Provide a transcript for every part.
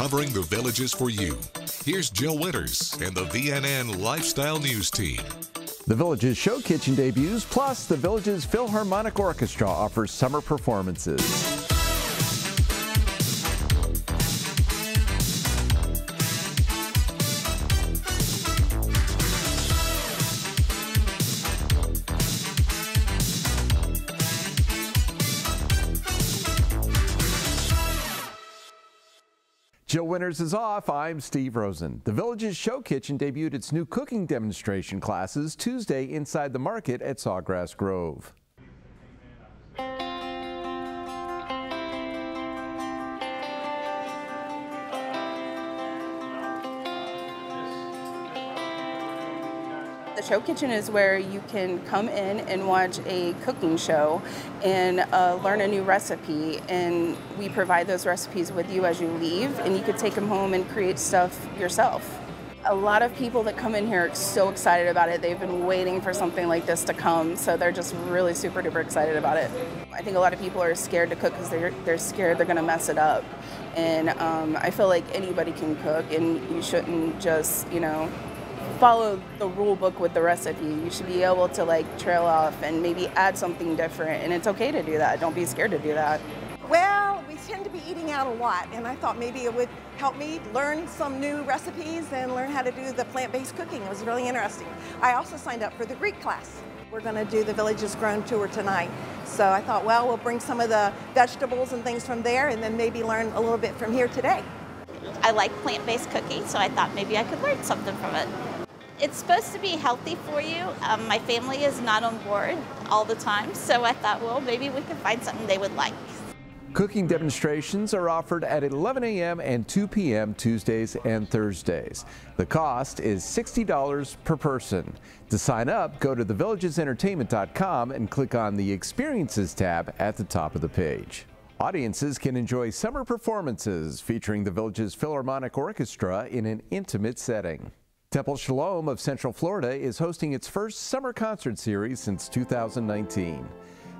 covering the villages for you. Here's Jill Winters and the VNN Lifestyle News Team. The Villages Show Kitchen debuts, plus the Villages Philharmonic Orchestra offers summer performances. Is off. I'm Steve Rosen. The Villages Show Kitchen debuted its new cooking demonstration classes Tuesday inside the market at Sawgrass Grove. Show kitchen is where you can come in and watch a cooking show and uh, learn a new recipe. And we provide those recipes with you as you leave, and you could take them home and create stuff yourself. A lot of people that come in here are so excited about it. They've been waiting for something like this to come, so they're just really super duper excited about it. I think a lot of people are scared to cook because they're, they're scared they're gonna mess it up. And um, I feel like anybody can cook, and you shouldn't just, you know, follow the rule book with the recipe. You should be able to like trail off and maybe add something different. And it's okay to do that. Don't be scared to do that. Well, we tend to be eating out a lot, and I thought maybe it would help me learn some new recipes and learn how to do the plant-based cooking. It was really interesting. I also signed up for the Greek class. We're going to do the Villages Grown tour tonight. So I thought, well, we'll bring some of the vegetables and things from there and then maybe learn a little bit from here today. I like plant-based cooking, so I thought maybe I could learn something from it. It's supposed to be healthy for you. Um, my family is not on board all the time, so I thought, well, maybe we could find something they would like. Cooking demonstrations are offered at 11 a.m. and 2 p.m. Tuesdays and Thursdays. The cost is $60 per person. To sign up, go to thevillagesentertainment.com and click on the Experiences tab at the top of the page. Audiences can enjoy summer performances featuring the Village's Philharmonic Orchestra in an intimate setting. Temple Shalom of Central Florida is hosting its first summer concert series since 2019.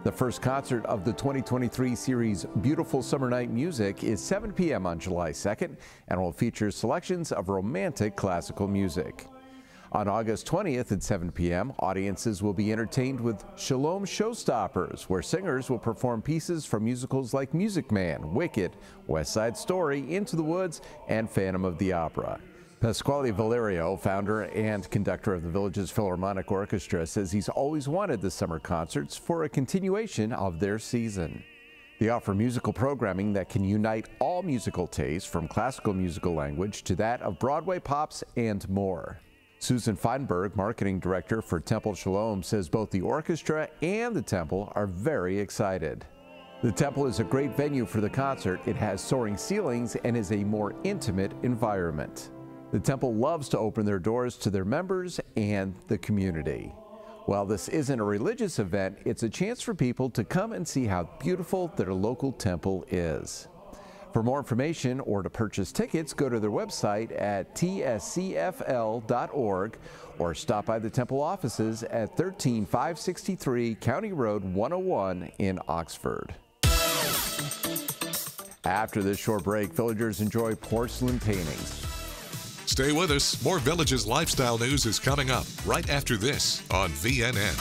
The first concert of the 2023 series Beautiful Summer Night Music is 7 p.m. on July 2nd and will feature selections of romantic classical music. On August 20th at 7 p.m., audiences will be entertained with Shalom Showstoppers, where singers will perform pieces from musicals like Music Man, Wicked, West Side Story, Into the Woods, and Phantom of the Opera. Pasquale Valerio, founder and conductor of the Villages Philharmonic Orchestra, says he's always wanted the summer concerts for a continuation of their season. They offer musical programming that can unite all musical tastes from classical musical language to that of Broadway pops and more. Susan Feinberg, marketing director for Temple Shalom, says both the orchestra and the temple are very excited. The temple is a great venue for the concert. It has soaring ceilings and is a more intimate environment. The temple loves to open their doors to their members and the community. While this isn't a religious event, it's a chance for people to come and see how beautiful their local temple is. For more information or to purchase tickets, go to their website at tscfl.org or stop by the temple offices at 13563 County Road 101 in Oxford. After this short break, villagers enjoy porcelain paintings. Stay with us. More Villages lifestyle news is coming up right after this on VNN.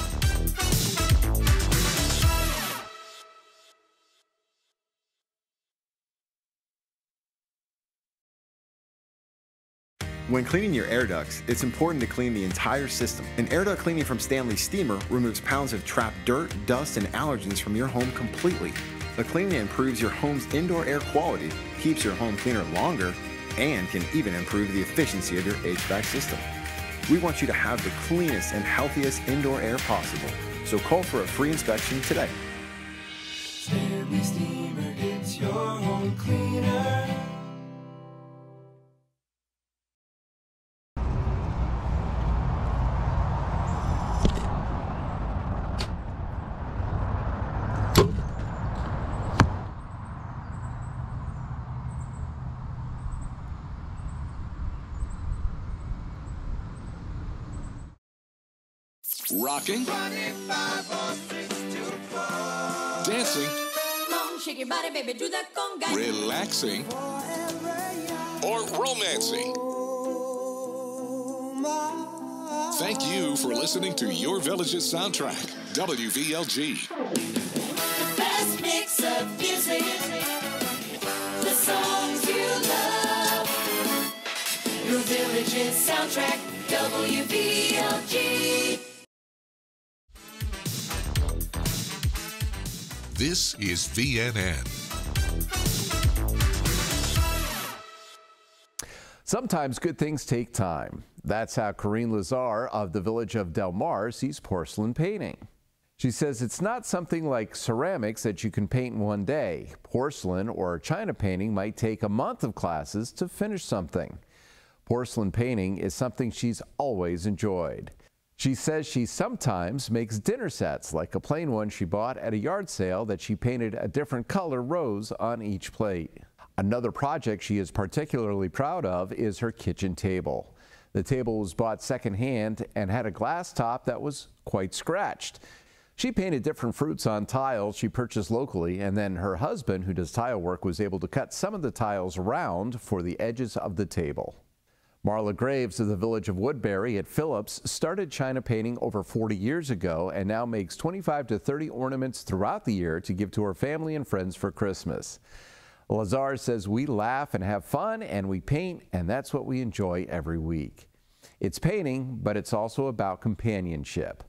When cleaning your air ducts, it's important to clean the entire system. An air duct cleaning from Stanley Steamer removes pounds of trapped dirt, dust, and allergens from your home completely. The cleaning improves your home's indoor air quality, keeps your home cleaner longer, and can even improve the efficiency of your HVAC system. We want you to have the cleanest and healthiest indoor air possible, so call for a free inspection today. Steamer gets your home cleaner. Rocking. Dancing. Shake body, baby, do that conga. Relaxing. or romancy. Thank you for listening to Your Village's soundtrack, WVLG. The best mix of music. The songs you love. Your village's soundtrack, This is VNN. Sometimes good things take time. That's how Corrine Lazar of the village of Del Mar sees porcelain painting. She says it's not something like ceramics that you can paint in one day. Porcelain or china painting might take a month of classes to finish something. Porcelain painting is something she's always enjoyed. She says she sometimes makes dinner sets, like a plain one she bought at a yard sale that she painted a different color rose on each plate. Another project she is particularly proud of is her kitchen table. The table was bought secondhand and had a glass top that was quite scratched. She painted different fruits on tiles she purchased locally, and then her husband, who does tile work, was able to cut some of the tiles round for the edges of the table. Marla Graves of the village of Woodbury at Phillips started china painting over 40 years ago and now makes 25 to 30 ornaments throughout the year to give to her family and friends for Christmas. Lazar says we laugh and have fun and we paint, and that's what we enjoy every week. It's painting, but it's also about companionship.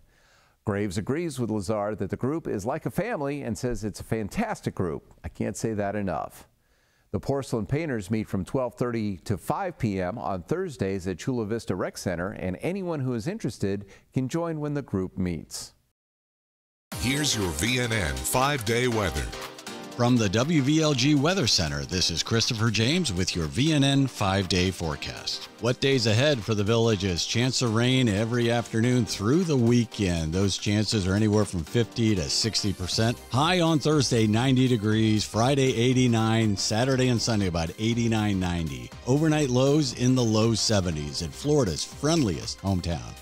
Graves agrees with Lazar that the group is like a family and says it's a fantastic group. I can't say that enough. The porcelain painters meet from 12:30 to 5 p.m. on Thursdays at Chula Vista Rec Center, and anyone who is interested can join when the group meets. Here's your VNN five day weather. From the WVLG Weather Center, this is Christopher James with your VNN five day forecast. What days ahead for the village is Chance of rain every afternoon through the weekend. Those chances are anywhere from 50 to 60%. High on Thursday, 90 degrees. Friday, 89. Saturday and Sunday, about 89, 90. Overnight lows in the low 70s in Florida's friendliest hometown.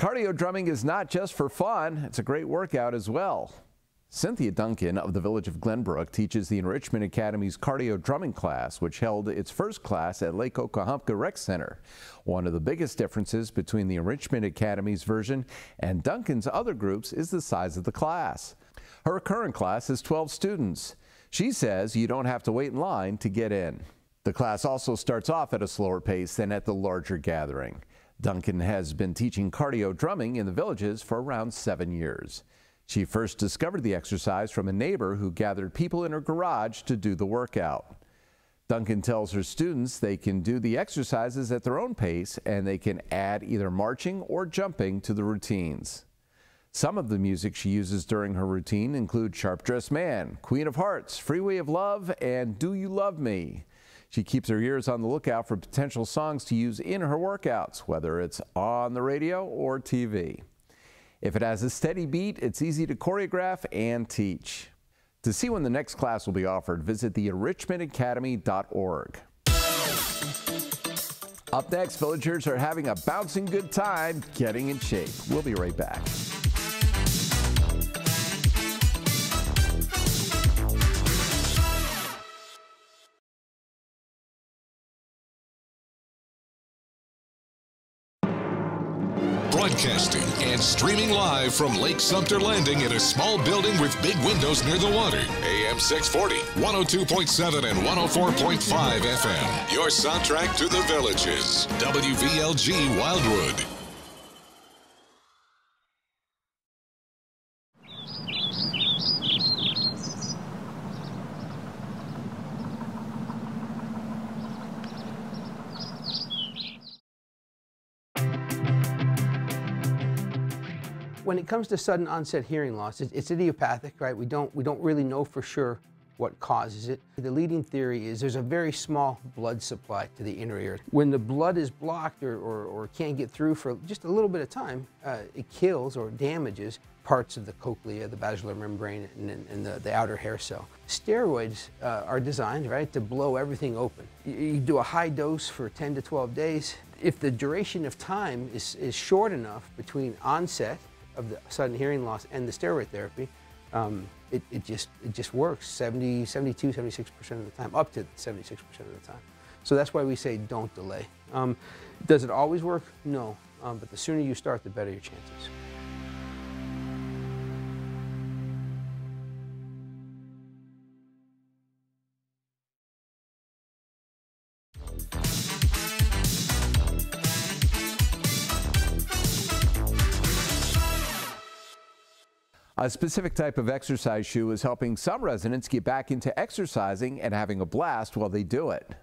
Cardio drumming is not just for fun, it's a great workout as well. Cynthia Duncan of the village of Glenbrook teaches the Enrichment Academy's cardio drumming class, which held its first class at Lake Okahumpka Rec Center. One of the biggest differences between the Enrichment Academy's version and Duncan's other groups is the size of the class. Her current class has 12 students. She says you don't have to wait in line to get in. The class also starts off at a slower pace than at the larger gathering. Duncan has been teaching cardio drumming in the villages for around seven years. She first discovered the exercise from a neighbor who gathered people in her garage to do the workout. Duncan tells her students they can do the exercises at their own pace and they can add either marching or jumping to the routines. Some of the music she uses during her routine include Sharp Dressed Man, Queen of Hearts, Freeway of Love, and Do You Love Me? She keeps her ears on the lookout for potential songs to use in her workouts, whether it's on the radio or TV. If it has a steady beat, it's easy to choreograph and teach. To see when the next class will be offered, visit the enrichmentacademy.org. Up next, villagers are having a bouncing good time getting in shape. We'll be right back. Broadcasting and streaming live from Lake Sumter Landing in a small building with big windows near the water. AM 640, 102.7 and 104.5 FM. Your soundtrack to the villages. WVLG Wildwood. When it comes to sudden onset hearing loss, it's, it's idiopathic, right? We don't, we don't really know for sure what causes it. The leading theory is there's a very small blood supply to the inner ear. When the blood is blocked or, or, or can't get through for just a little bit of time, uh, it kills or damages parts of the cochlea, the basilar membrane, and, and the, the outer hair cell. Steroids uh, are designed, right, to blow everything open. You, you do a high dose for 10 to 12 days, if the duration of time is, is short enough between onset of the sudden hearing loss and the steroid therapy, um, it, it, just, it just works 70, 72, 76% of the time, up to 76% of the time. So that's why we say don't delay. Um, does it always work? No. Um, but the sooner you start, the better your chances. A specific type of exercise shoe is helping some residents get back into exercising and having a blast while they do it.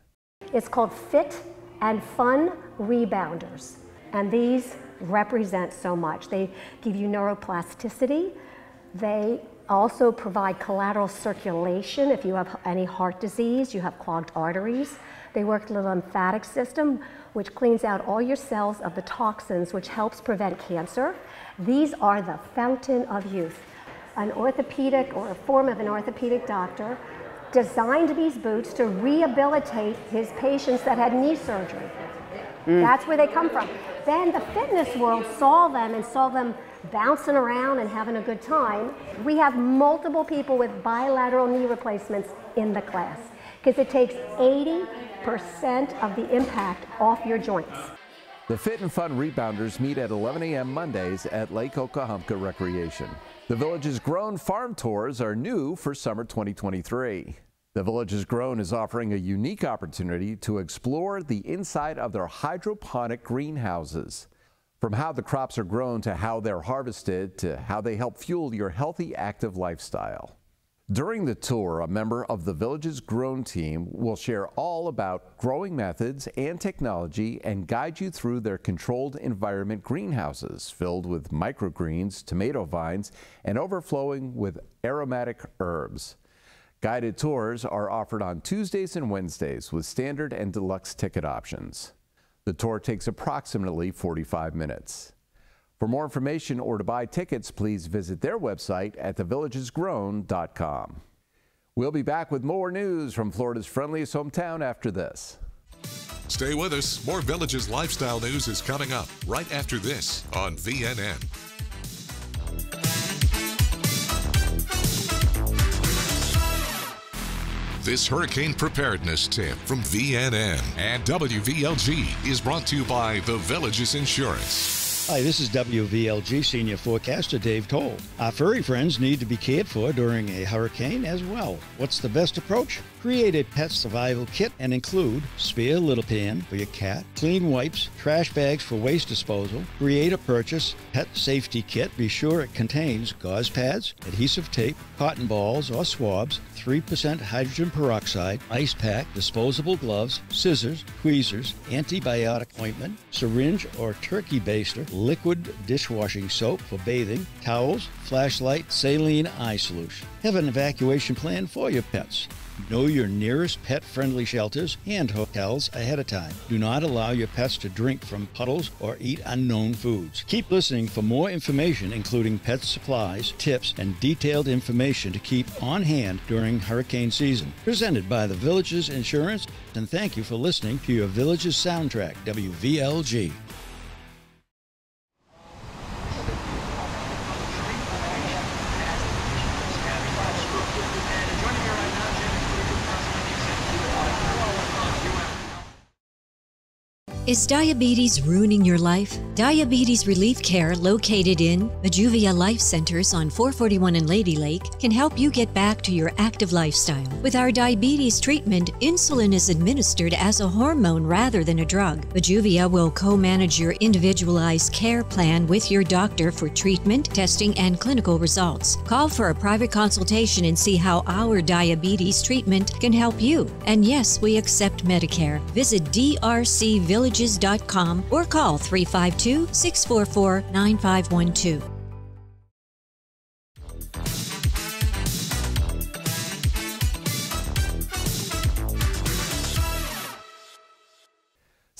It's called Fit and Fun Rebounders. And these represent so much. They give you neuroplasticity. They also provide collateral circulation if you have any heart disease, you have clogged arteries. They work the lymphatic system, which cleans out all your cells of the toxins, which helps prevent cancer. These are the fountain of youth. An orthopedic or a form of an orthopedic doctor designed these boots to rehabilitate his patients that had knee surgery. Mm. That's where they come from. Then the fitness world saw them and saw them bouncing around and having a good time. We have multiple people with bilateral knee replacements in the class because it takes 80% of the impact off your joints. The Fit and Fun Rebounders meet at 11 a.m. Mondays at Lake Okahumpka Recreation. The Villages Grown farm tours are new for summer 2023. The Villages Grown is offering a unique opportunity to explore the inside of their hydroponic greenhouses. From how the crops are grown to how they're harvested to how they help fuel your healthy, active lifestyle. During the tour, a member of the Villages Grown team will share all about growing methods and technology and guide you through their controlled environment greenhouses filled with microgreens, tomato vines, and overflowing with aromatic herbs. Guided tours are offered on Tuesdays and Wednesdays with standard and deluxe ticket options. The tour takes approximately 45 minutes. For more information or to buy tickets, please visit their website at thevillagesgrown.com. We'll be back with more news from Florida's friendliest hometown after this. Stay with us. More Villages lifestyle news is coming up right after this on VNN. This hurricane preparedness tip from VNN and WVLG is brought to you by The Villages Insurance. Hi, this is WVLG senior forecaster Dave Toll. Our furry friends need to be cared for during a hurricane as well. What's the best approach? Create a pet survival kit and include spare little pan for your cat, clean wipes, trash bags for waste disposal. Create a purchase pet safety kit. Be sure it contains gauze pads, adhesive tape, cotton balls or swabs, 3% hydrogen peroxide, ice pack, disposable gloves, scissors, tweezers, antibiotic ointment, syringe or turkey baster, liquid dishwashing soap for bathing, towels, flashlight, saline eye solution. Have an evacuation plan for your pets. Know your nearest pet friendly shelters and hotels ahead of time. Do not allow your pets to drink from puddles or eat unknown foods. Keep listening for more information, including pet supplies, tips, and detailed information to keep on hand during hurricane season. Presented by the Villages Insurance, and thank you for listening to your Villages soundtrack, WVLG. Is diabetes ruining your life? Diabetes Relief Care, located in Majuvia Life Centers on 441 in Lady Lake, can help you get back to your active lifestyle. With our diabetes treatment, insulin is administered as a hormone rather than a drug. Majuvia will co manage your individualized care plan with your doctor for treatment, testing, and clinical results. Call for a private consultation and see how our diabetes treatment can help you. And yes, we accept Medicare. Visit DRC Village or call 352 644 9512.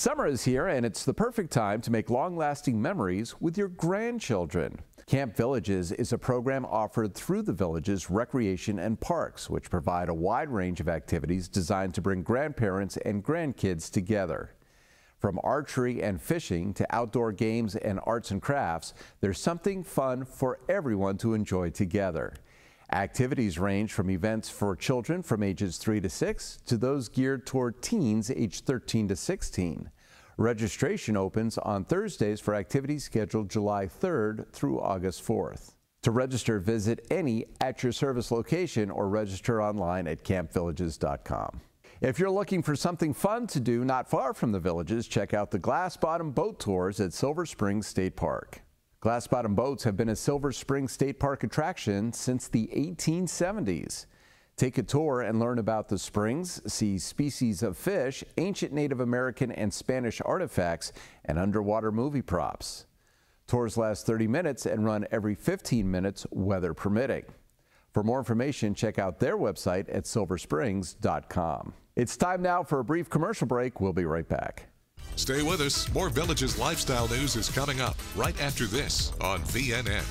Summer is here, and it's the perfect time to make long lasting memories with your grandchildren. Camp Villages is a program offered through the Villages Recreation and Parks, which provide a wide range of activities designed to bring grandparents and grandkids together. From archery and fishing to outdoor games and arts and crafts, there's something fun for everyone to enjoy together. Activities range from events for children from ages 3 to 6 to those geared toward teens aged 13 to 16. Registration opens on Thursdays for activities scheduled July 3rd through August 4th. To register, visit any at your service location or register online at campvillages.com. If you're looking for something fun to do not far from the villages, check out the Glass Bottom Boat Tours at Silver Springs State Park. Glass Bottom boats have been a Silver Springs State Park attraction since the 1870s. Take a tour and learn about the springs, see species of fish, ancient Native American and Spanish artifacts, and underwater movie props. Tours last 30 minutes and run every 15 minutes, weather permitting. For more information, check out their website at silversprings.com. It's time now for a brief commercial break. We'll be right back. Stay with us. More Villages lifestyle news is coming up right after this on VNN.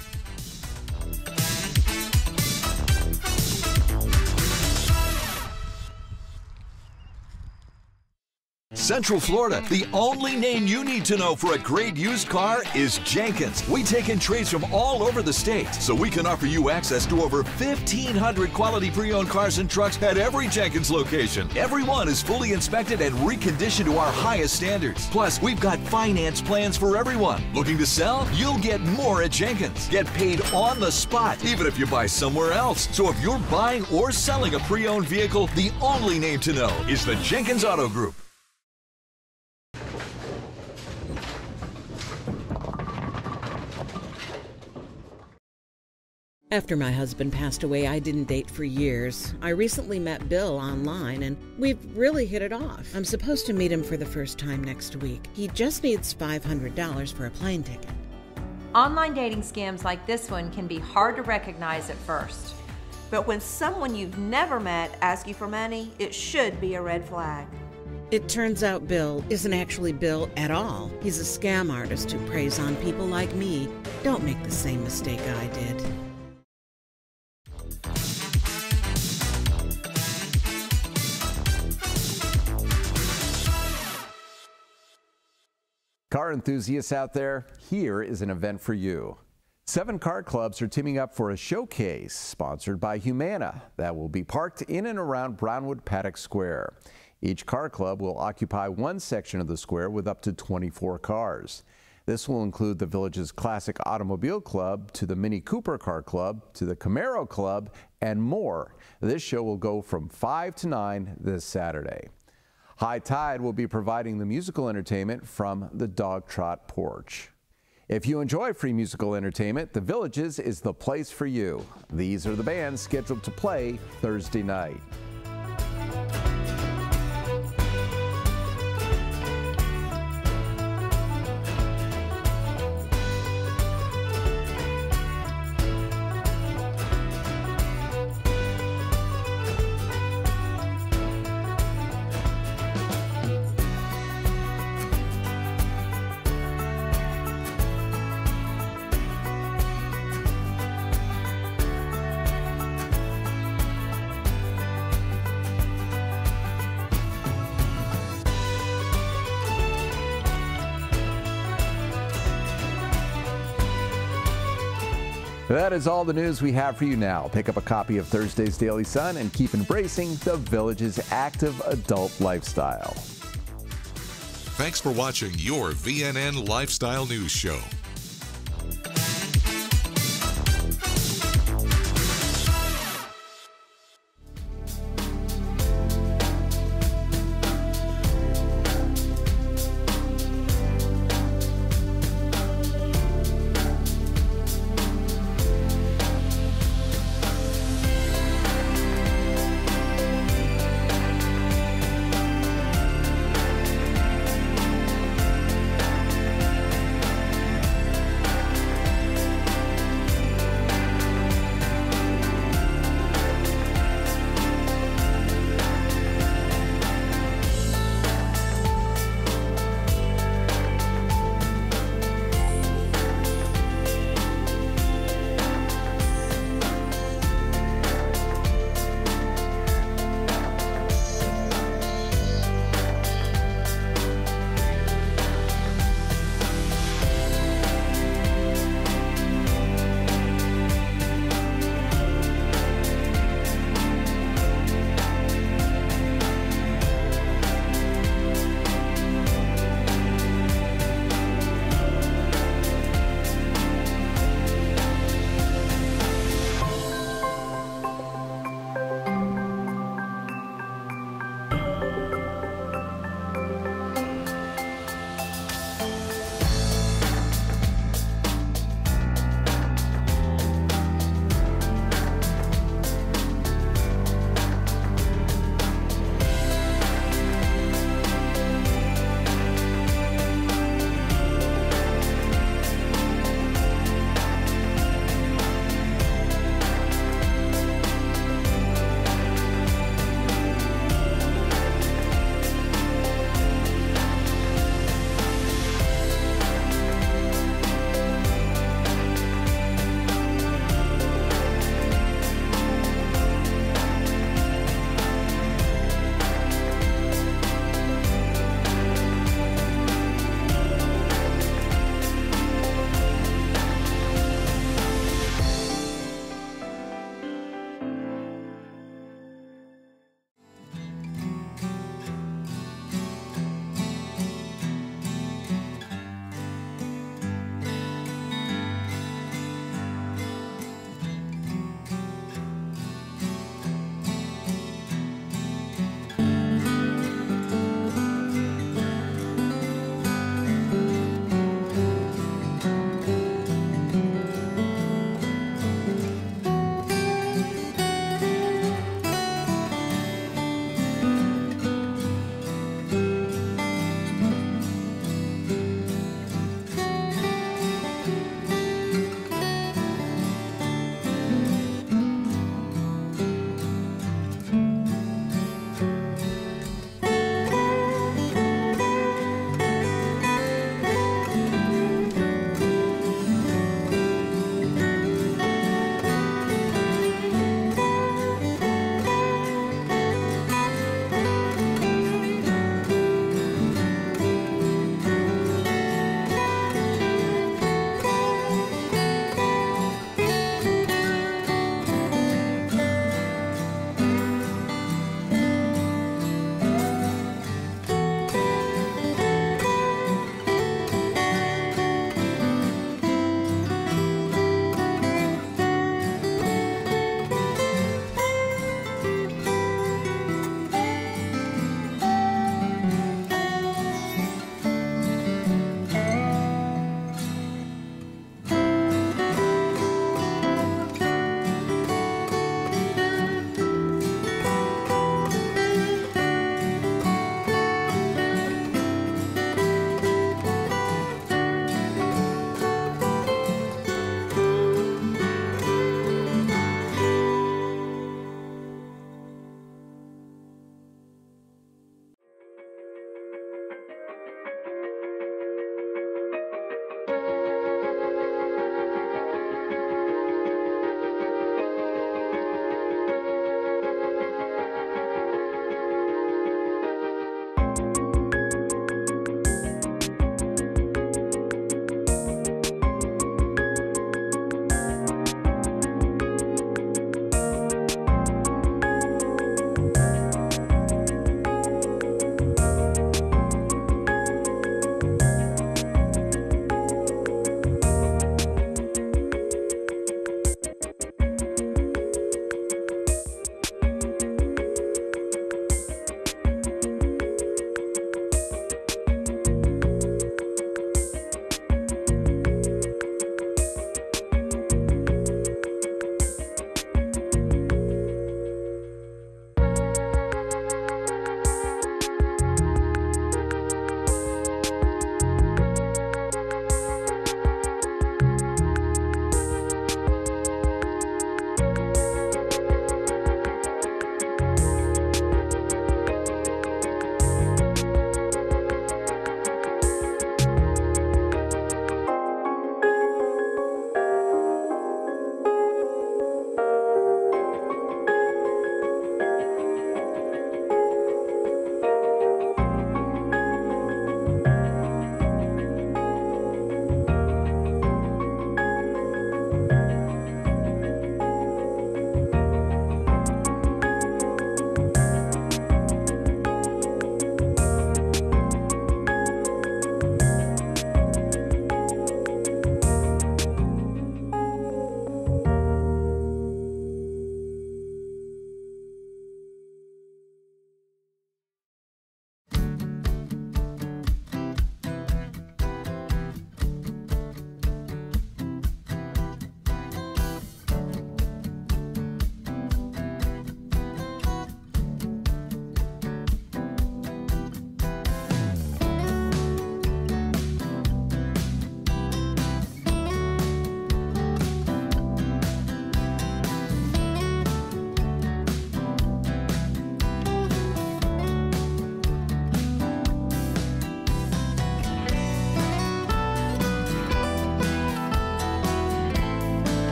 Central Florida, the only name you need to know for a great used car is Jenkins. We take in trades from all over the state, so we can offer you access to over 1,500 quality pre owned cars and trucks at every Jenkins location. Every one is fully inspected and reconditioned to our highest standards. Plus, we've got finance plans for everyone. Looking to sell? You'll get more at Jenkins. Get paid on the spot, even if you buy somewhere else. So if you're buying or selling a pre owned vehicle, the only name to know is the Jenkins Auto Group. After my husband passed away, I didn't date for years. I recently met Bill online and we've really hit it off. I'm supposed to meet him for the first time next week. He just needs $500 for a plane ticket. Online dating scams like this one can be hard to recognize at first. But when someone you've never met asks you for money, it should be a red flag. It turns out Bill isn't actually Bill at all. He's a scam artist who preys on people like me. Don't make the same mistake I did. Car enthusiasts out there, here is an event for you. Seven car clubs are teaming up for a showcase sponsored by Humana that will be parked in and around Brownwood Paddock Square. Each car club will occupy one section of the square with up to 24 cars. This will include the village's Classic Automobile Club to the Mini Cooper Car Club to the Camaro Club and more. This show will go from 5 to 9 this Saturday. High Tide will be providing the musical entertainment from the Dog Trot Porch. If you enjoy free musical entertainment, The Villages is the place for you. These are the bands scheduled to play Thursday night. That is all the news we have for you now. Pick up a copy of Thursday's Daily Sun and keep embracing the Village's active adult lifestyle. Thanks for watching your VNN Lifestyle News Show.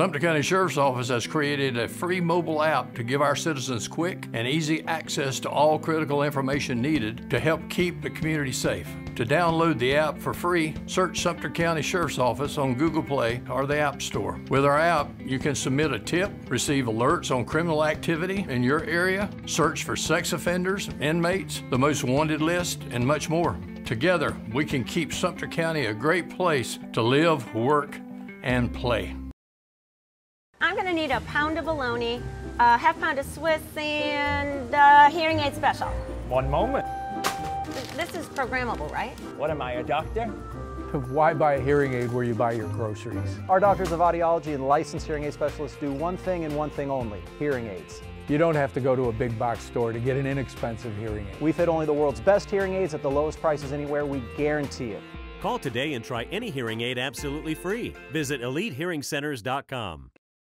Sumter County Sheriff's Office has created a free mobile app to give our citizens quick and easy access to all critical information needed to help keep the community safe. To download the app for free, search Sumter County Sheriff's Office on Google Play or the App Store. With our app, you can submit a tip, receive alerts on criminal activity in your area, search for sex offenders, inmates, the most wanted list, and much more. Together, we can keep Sumter County a great place to live, work, and play. I'm going to need a pound of bologna, a half pound of Swiss, and a hearing aid special. One moment. This is programmable, right? What am I, a doctor? Why buy a hearing aid where you buy your groceries? Our doctors of audiology and licensed hearing aid specialists do one thing and one thing only, hearing aids. You don't have to go to a big box store to get an inexpensive hearing aid. We fit only the world's best hearing aids at the lowest prices anywhere, we guarantee it. Call today and try any hearing aid absolutely free. Visit EliteHearingCenters.com.